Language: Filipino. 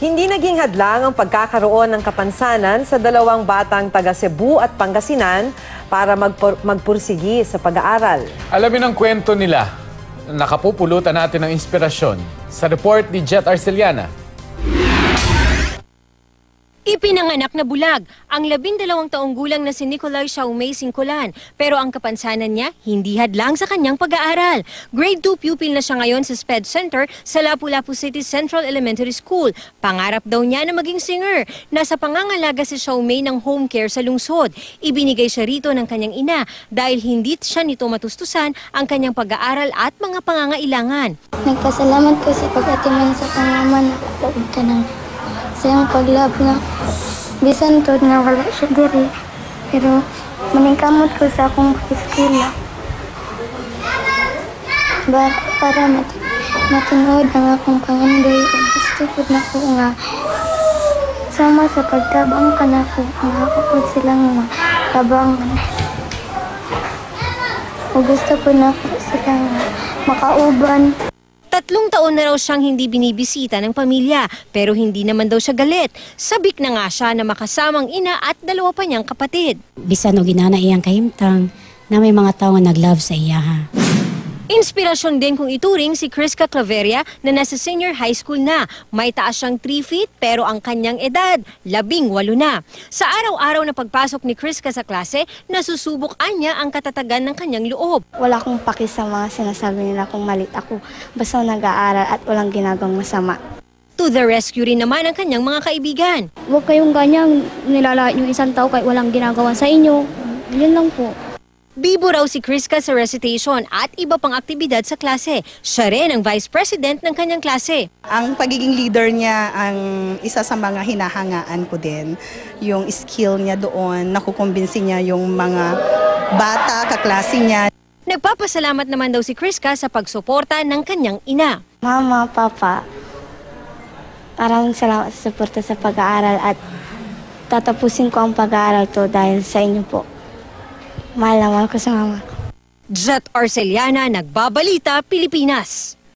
Hindi naging hadlang ang pagkakaroon ng kapansanan sa dalawang batang taga Cebu at Pangasinan para magpur- magpursigi sa pag-aaral. Alamin ang kwento nila. Nakapupulutan natin ng inspirasyon sa report ni Jet Arceliana. Ipinanganak na bulag ang labindalawang taong gulang na si Nicolay Xiaomei Singkulan pero ang kapansanan niya hindi hadlang sa kanyang pag-aaral. Grade 2 pupil na siya ngayon sa SPED Center sa Lapu-Lapu City Central Elementary School. Pangarap daw niya na maging singer. Nasa pangangalaga si Xiaomei ng home care sa lungsod. Ibinigay siya rito ng kanyang ina dahil hindi siya nito matustusan ang kanyang pag-aaral at mga pangangailangan. Nagpasalamat ko sa pag-atiman sa pangaman at ka ng sa iyong paglab nga bisan to nga wala siya diri. Pero maningkamot ko sa akong eskwela. Ba, para mat matunood ang akong pangandoy ug gusto ko na ko nga sama sa pagtabang ka na ko po silang matabangan ug gusto ko na ko silang makauban Tatlong taon na raw siyang hindi binibisita ng pamilya pero hindi naman daw siya galit. Sabik na nga siya na makasamang ina at dalawa pa niyang kapatid. bisan o ginana iyang kahimtang na may mga tao nag-love sa iyaha. Inspirasyon din kung ituring si Criska Claveria na nasa senior high school na. May taas siyang 3 feet pero ang kanyang edad, labing walo na. Sa araw-araw na pagpasok ni Criska sa klase, nasusubok niya ang katatagan ng kanyang loob. Wala akong paki sa mga sinasabi nila kung malit ako. Basta nag-aaral at walang ginagawang masama. To the rescue rin naman ang kanyang mga kaibigan. Huwag kayong ganyang nilalait yung isang tao kahit walang ginagawa sa inyo. Yun lang po. Bibo raw si Criska sa recitation at iba pang aktibidad sa klase. Siya rin ang vice president ng kanyang klase. Ang pagiging leader niya ang isa sa mga hinahangaan ko din. Yung skill niya doon, nakukumbinsi niya yung mga bata, kaklase niya. Nagpapasalamat naman daw si Criska sa pagsuporta ng kanyang ina. Mama, Papa, maraming salamat sa suporta sa pag-aaral at tatapusin ko ang pag-aaral to dahil sa inyo po. Mahal na ko sa mama. Jet Arceliana, Nagbabalita, Pilipinas.